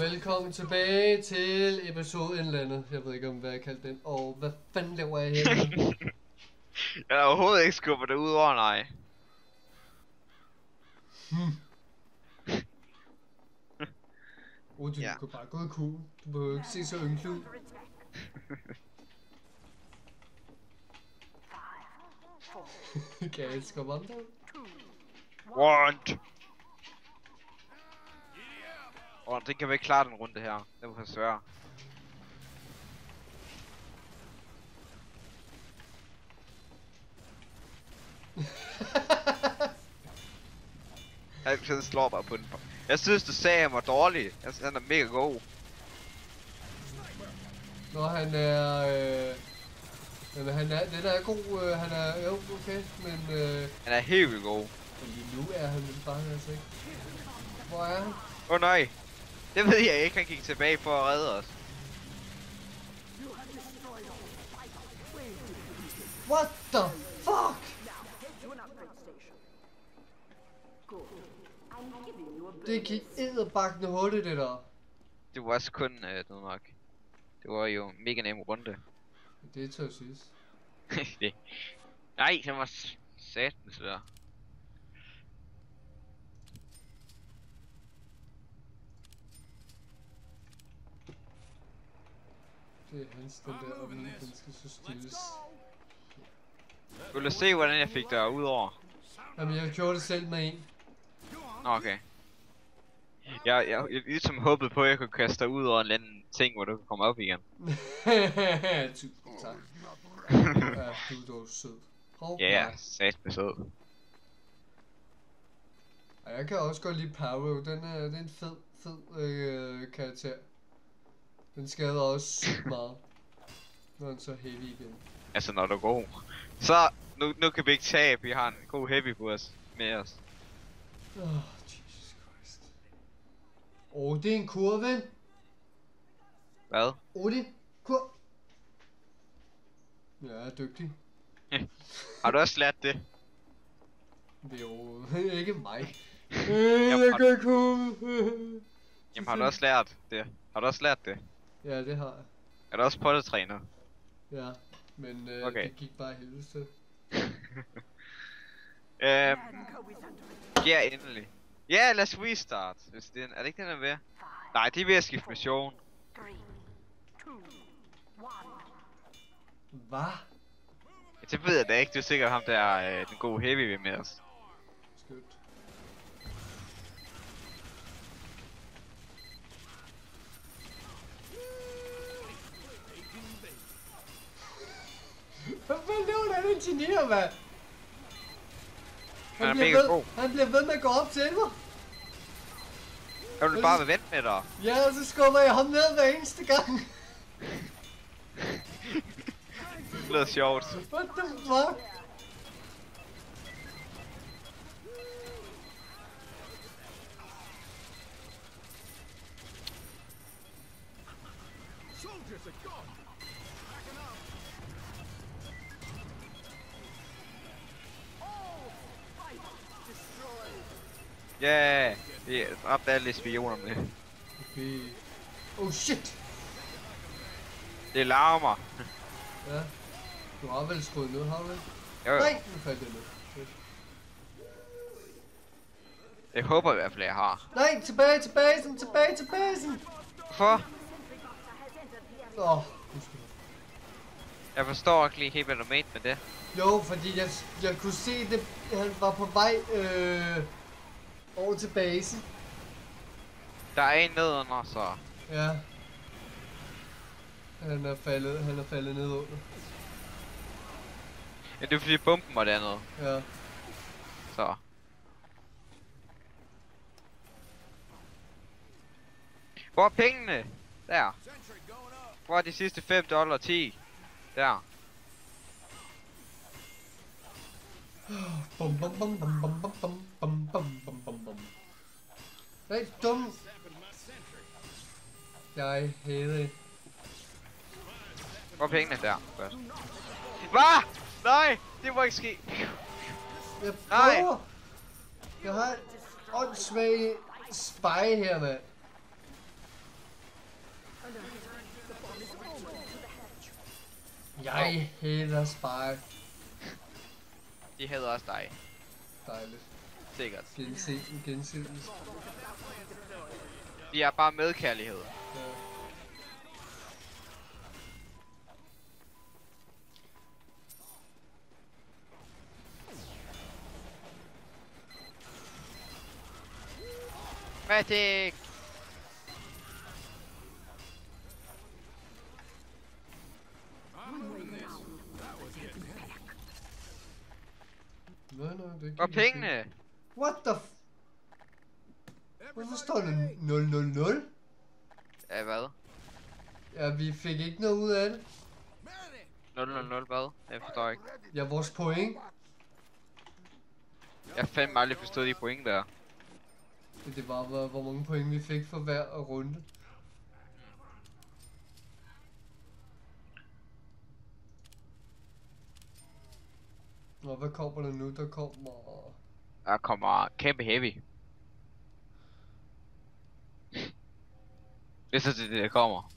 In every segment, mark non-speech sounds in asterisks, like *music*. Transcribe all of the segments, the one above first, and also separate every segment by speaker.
Speaker 1: velkommen tilbage til episode en eller andet. Jeg ved ikke om hvad jeg kaldte den. Og hvad fanden laver jeg her? *laughs*
Speaker 2: Jeg har overhovedet ikke skubbet det ud over, nej.
Speaker 1: hmm. *laughs* Oh, du
Speaker 2: Ja.
Speaker 1: kunne bare gå i kuglen. Du behøver ikke se så ynkelig ud. *laughs* kan jeg elske om andre?
Speaker 2: Want! Åh, oh, den kan vi ikke klare den runde her. Det var for svært. Jeg den slår bare på den. Jeg synes, du sagde, at han var dårlig. Jeg synes, han er mega god.
Speaker 1: Når han er... Øh... Jamen, han er, den er god, øh, han er, jo, okay, men, øh,
Speaker 2: Han er helt vildt god.
Speaker 1: men lige nu er han bare altså ikke. Hvor er han?
Speaker 2: Åh oh, nej. Det ved jeg ikke. Han gik tilbage for at redde os.
Speaker 1: What the fuck? Det gik edderbakkende hurtigt, det der.
Speaker 2: Det var også kun øh, noget nok. Det var jo mega nem runde.
Speaker 1: Det tør siges. *laughs*
Speaker 2: det. Nej, det var s- satans svær.
Speaker 1: Det er hans, den der, og den, den skal så stilles.
Speaker 2: Vil du se, hvordan jeg fik dig ud over?
Speaker 1: Jamen, jeg gjorde det selv med en.
Speaker 2: Nå, okay. Jeg, jeg, jeg ligesom håbede på, at jeg kunne kaste dig ud over en eller anden ting, hvor du kunne komme op igen. *laughs*
Speaker 1: Tusind tak. Ja, du er dog sød. Hov,
Speaker 2: Ja, yeah,
Speaker 1: nej.
Speaker 2: satans sød.
Speaker 1: Ej, jeg kan også godt lide Paro. Den er, det er en fed, fed øh, karakter. Den skader også sygt meget. Når han så heavy igen.
Speaker 2: Altså, når du er god. Så, nu, nu kan vi ikke tabe. Vi har en god heavy på os. Med os.
Speaker 1: Åh, oh, Jesus Christ. Åh, oh, det er en kur, ven.
Speaker 2: Hvad?
Speaker 1: En kur. Jeg er dygtig. *laughs*
Speaker 2: Har du også lært det?
Speaker 1: Det er jo *laughs* ikke mig.
Speaker 2: Jeg
Speaker 1: Øh, jeg kan komme.
Speaker 2: Jamen, har du også lært det? Har du også lært det?
Speaker 1: Ja, det har jeg.
Speaker 2: Er du også pottetræner?
Speaker 1: Ja, men øh,
Speaker 2: Okay.
Speaker 1: det gik bare helvede til. *laughs*
Speaker 2: Øhm, ja, endelig. Ja, lad os restart. Hvis det er, er det ikke den, der er ved? Nej, de er ved at skifte mission.
Speaker 1: Hvad?
Speaker 2: Ja, det ved jeg da ikke. Det er sikkert ham, der er øh, den gode heavy ved med os.
Speaker 1: Ingeniør, mand?
Speaker 2: Han er
Speaker 1: bliver
Speaker 2: mega
Speaker 1: ved,
Speaker 2: god.
Speaker 1: Han bliver ved med at gå op til mig.
Speaker 2: Jeg vil bare vil vente med dig.
Speaker 1: Ja, og så skubber jeg ham ned hver eneste gang.
Speaker 2: Det lyder sjovt.
Speaker 1: What the fuck?
Speaker 2: Ja, yeah, vi dræbte alle spionerne.
Speaker 1: Okay. Oh shit.
Speaker 2: Det larmer.
Speaker 1: Ja. Du har vel skruet ned, har du ikke?
Speaker 2: Jo, jo.
Speaker 1: Nej, nu faldt jeg ned. Shit.
Speaker 2: Jeg håber i hvert fald, jeg har.
Speaker 1: Nej, tilbage til basen, tilbage til basen!
Speaker 2: Hvorfor?
Speaker 1: Åh, oh.
Speaker 2: Jeg forstår ikke lige helt, hvad du mente med det.
Speaker 1: Jo, fordi jeg, jeg kunne se det, han var på vej øh, over til basen.
Speaker 2: Der er en nedenunder, så...
Speaker 1: Ja. Han er faldet, han er faldet ned under.
Speaker 2: Ja, det er fordi bomben var dernede.
Speaker 1: Ja.
Speaker 2: Så. Hvor er pengene? Der. Hvor er de sidste 5 dollar 10? Der.
Speaker 1: bum, bum, bum, bum, bum, bum, bum, bum, bum, bum, bum, bum. Det er. Jeg hede.
Speaker 2: Hvor pengene der først? Hvad? Nej, det må ikke ske.
Speaker 1: Jeg prøver. Nej. Jeg har en åndssvag spy her, mand. Jeg hader spy.
Speaker 2: De hader også dig.
Speaker 1: Dejligt.
Speaker 2: Sikkert.
Speaker 1: Gense, gensidigt.
Speaker 2: Vi er bare med kærlighed.
Speaker 1: Ja.
Speaker 2: Matic!
Speaker 1: Nej, nej, det
Speaker 2: er
Speaker 1: gik
Speaker 2: pengene?
Speaker 1: ikke. What the f... Hvorfor står der 000?
Speaker 2: Ja, hvad?
Speaker 1: Ja, vi fik ikke noget ud af det.
Speaker 2: 0 0 0 hvad? Jeg forstår ikke.
Speaker 1: Ja, vores point.
Speaker 2: Jeg fandme aldrig forstået de point der.
Speaker 1: Det var, hvor, hvor mange point vi fik for hver runde. Nå, hvad kommer der nu? Der kommer...
Speaker 2: Der kommer kæmpe heavy. Det er så det, der kommer.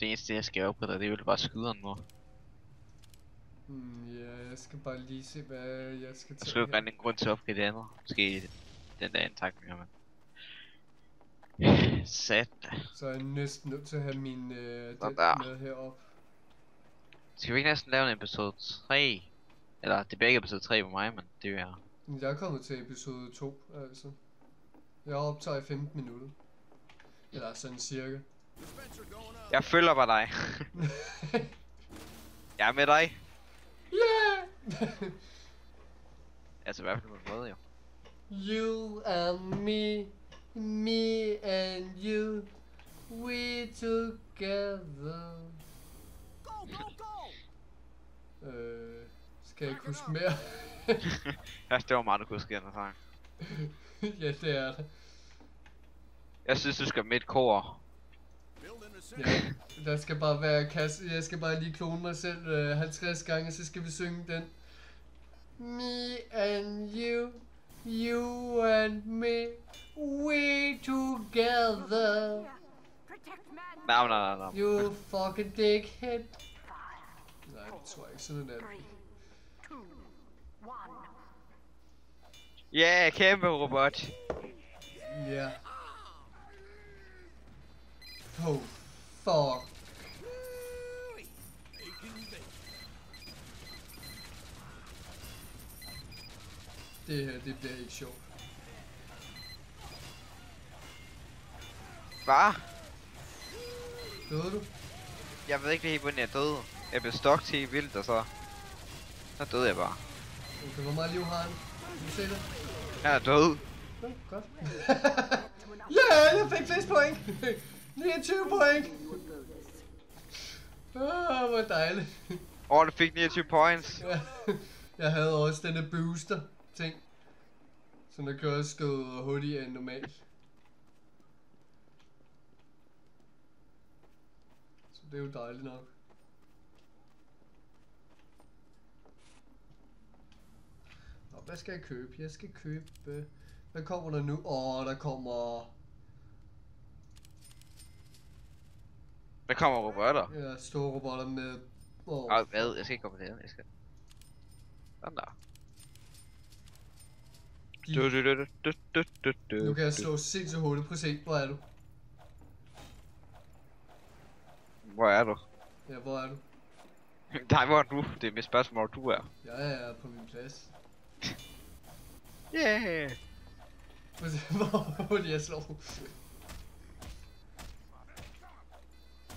Speaker 2: Det eneste jeg skal op på dig, det er vel bare skyderen nu.
Speaker 1: Hmm, ja, jeg skal bare lige se, hvad jeg skal tage
Speaker 2: skulle jo
Speaker 1: her.
Speaker 2: gerne en grund til at opgive det andet. Måske den der intakt mere, men... Sat.
Speaker 1: Så er jeg næsten nødt til at have min øh, den med herop.
Speaker 2: Skal vi ikke næsten lave en episode 3? Eller det er begge episode 3 på mig, men det er
Speaker 1: Jeg er kommet til episode 2, altså. Jeg optager i 15 minutter. Eller sådan cirka.
Speaker 2: Jeg følger bare dig. *laughs* Jeg er med dig.
Speaker 1: yeah! *laughs*
Speaker 2: Altså i hvert fald på en måde, jo.
Speaker 1: you and me, me and you, we together. Øh, skal jeg ikke huske mere? *laughs*
Speaker 2: Ja, det var meget, du kunne huske den sang. *laughs*
Speaker 1: ja, det er det.
Speaker 2: Jeg synes, du skal med et kor.
Speaker 1: Ja, der skal bare være kasse. Jeg skal bare lige klone mig selv øh, 50 gange, så skal vi synge den. Me and you, you and me, we together.
Speaker 2: Nej, nej, nej, nej.
Speaker 1: You fucking dickhead. Nej, det tror jeg ikke sådan er det.
Speaker 2: Ja, yeah, kæmpe robot.
Speaker 1: Ja. Oh, fuck. Det her, det bliver ikke sjovt.
Speaker 2: Hvad?
Speaker 1: Døde du?
Speaker 2: Jeg ved ikke helt, hvordan jeg døde. Jeg blev stok til vildt, og så... Så døde jeg bare.
Speaker 1: Okay, hvor meget liv har han? Kan du se det?
Speaker 2: Jeg er død.
Speaker 1: Ja, godt. *laughs* Ja, jeg fik flest point! *laughs* 29 point! Ah, hvor dejligt.
Speaker 2: Åh, oh, du fik 29 points. *laughs*
Speaker 1: Ja, jeg havde også denne booster ting. Som der kører skød hurtigere end normalt. Så det er jo dejligt nok. Hvad skal jeg købe? Jeg skal købe... Hvad kommer der nu? Åh, oh, der kommer...
Speaker 2: Der kommer robotter.
Speaker 1: Ja, store robotter med... Åh,
Speaker 2: Åh, hvad? Jeg skal ikke komme det. Jeg skal... Sådan der.
Speaker 1: de-
Speaker 2: Du, du, du, du, du, du, du,
Speaker 1: Nu kan jeg slå sindssygt hurtigt. Prøv at se, hvor er du?
Speaker 2: Hvor er du?
Speaker 1: Ja, hvor er du? *laughs*
Speaker 2: Nej, hvor er du? Det er mit spørgsmål, hvor du er.
Speaker 1: Jeg er på min plads.
Speaker 2: Yeah! *laughs*
Speaker 1: Hvor hurtigt jeg slår.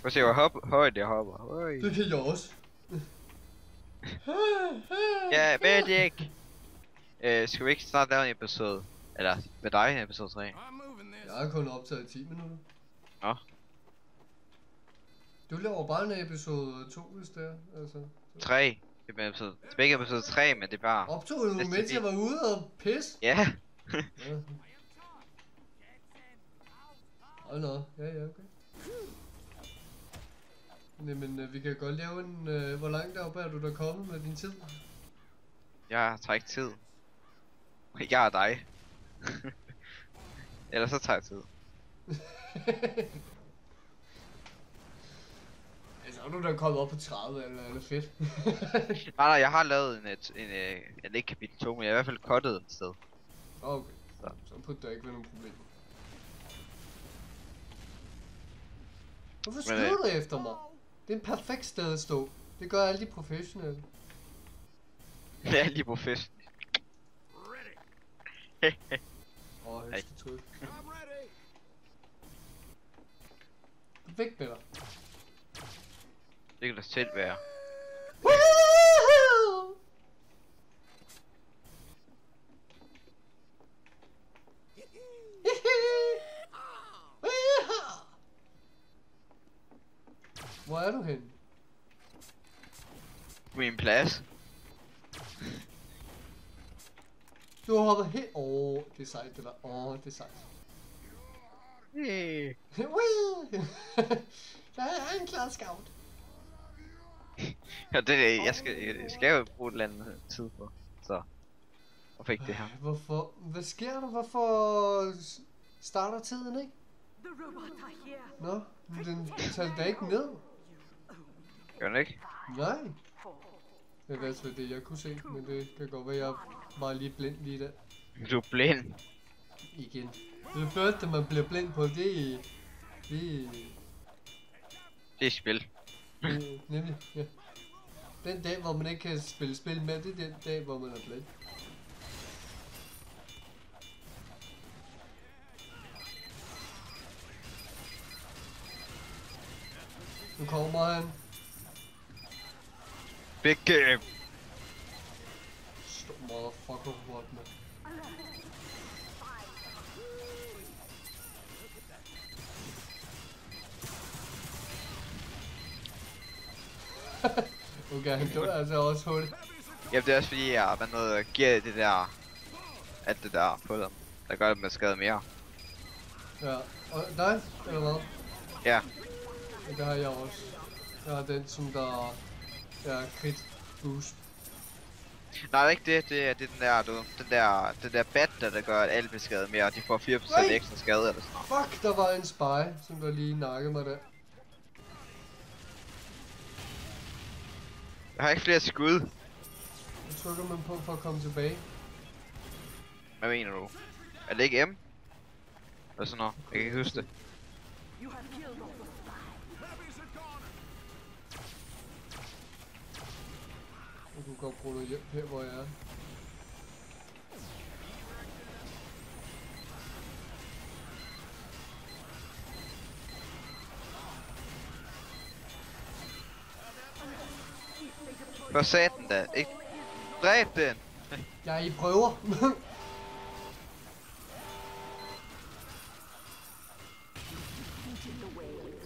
Speaker 2: Prøv at se, hvor hop, højt jeg hopper. Øj.
Speaker 1: Det kan jeg også. *laughs*
Speaker 2: Ja, Magic! Øh, skal vi ikke snart lave en episode? Eller med dig, en episode 3?
Speaker 1: Jeg har kun optaget i 10 minutter.
Speaker 2: Nå.
Speaker 1: Du laver bare en episode 2, hvis det er. Altså.
Speaker 2: 3. Det er episode, det er begge episode 3, men det er bare...
Speaker 1: Optog du,
Speaker 2: Næste
Speaker 1: mens jeg
Speaker 2: del.
Speaker 1: var ude og pisse?
Speaker 2: Ja!
Speaker 1: Ja. Åh, nå. Ja, ja, okay. Jamen, øh, vi kan godt lave en... Øh, hvor langt deroppe er du der kommet med din tid?
Speaker 2: Jeg tager ikke tid. Jeg er dig. *laughs* Ellers så tager jeg tid. *laughs*
Speaker 1: Er du da kommet op på 30, eller er det fedt? *laughs*
Speaker 2: Nej, nej, jeg har lavet en, et, en, øh, en ikke kapitel 2, men jeg har i hvert fald cuttet et sted.
Speaker 1: Okay,
Speaker 2: Så.
Speaker 1: så burde der ikke være nogen problemer. Hvorfor
Speaker 2: øh,
Speaker 1: du efter mig? Det er en perfekt sted at stå. Det gør alle de professionelle. *laughs*
Speaker 2: Jeg er lige professionel.
Speaker 1: Åh, oh, trykke. Væk med dig.
Speaker 2: Det kan da selv være.
Speaker 1: Hvor er du henne?
Speaker 2: Min plads.
Speaker 1: Du har hoppet helt... Åh, oh, det er sejt det der. Åh, oh, det er sejt.
Speaker 2: Yeah. *laughs*
Speaker 1: Der er en klar scout.
Speaker 2: Ja, det, jeg, skal, jeg skal jo bruge et eller andet tid på. Så. Og fik det her.
Speaker 1: Hvorfor? Hvad sker der? Hvorfor starter tiden ikke? Nå, men den talte da ikke ned.
Speaker 2: Gør den ikke?
Speaker 1: Nej. Det er altså det, jeg kunne se, men det kan godt være, jeg var lige blind lige der.
Speaker 2: Du er blind.
Speaker 1: Igen. Det første, man bliver blind på, det er... Det er...
Speaker 2: Det er spil.
Speaker 1: det nemlig, ja. Den dag, hvor man ikke kan spille spil med, det er den dag, hvor man er blind. Nu kommer han.
Speaker 2: Big game.
Speaker 1: Stor motherfucker robot, mand. *laughs* okay, han dør altså også hurtigt.
Speaker 2: Jamen det er også fordi, jeg hvad noget giver det der... Alt det der på dem. Der gør det med skade mere.
Speaker 1: Ja, og dig, eller hvad?
Speaker 2: Ja.
Speaker 1: Ja, det har jeg også. Jeg har den, som der er crit boost.
Speaker 2: Nej, det er ikke det. Det er, det er den der, du, den der, den der bat, der, der gør, at alt bliver skadet mere. og De får 4%
Speaker 1: Nej.
Speaker 2: ekstra skade eller sådan noget.
Speaker 1: Fuck, der var en spy, som der lige nakkede mig der.
Speaker 2: Jeg har ikke flere skud.
Speaker 1: Hvad trykker man på for at komme tilbage?
Speaker 2: Hvad mener du? Er det ikke M? Eller sådan noget? Jeg kan ikke huske det.
Speaker 1: Jeg kunne godt bruge noget hjælp her, hvor jeg er.
Speaker 2: Hvor sagde den da? Ikke? Dræb den!
Speaker 1: Jeg er i prøver.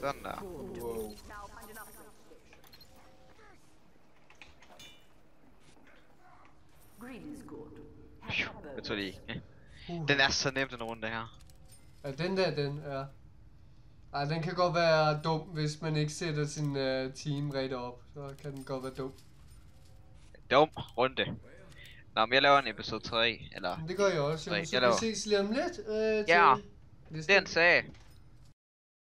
Speaker 2: Sådan der.
Speaker 1: wow.
Speaker 2: Jeg tror lige.
Speaker 1: Uh.
Speaker 2: Den er så nemt den runde her.
Speaker 1: Ja, den der, den er... Ej, den kan godt være dum, hvis man ikke sætter sin uh, team rigtig op. Så kan den godt være dum.
Speaker 2: Dum runde. Nå, men jeg laver en episode 3, eller...
Speaker 1: Det gør jeg også.
Speaker 2: Nej,
Speaker 1: Jamen, så
Speaker 2: jeg
Speaker 1: vi
Speaker 2: laver-
Speaker 1: ses lige om lidt. Øh, til
Speaker 2: Ja, Den sagde,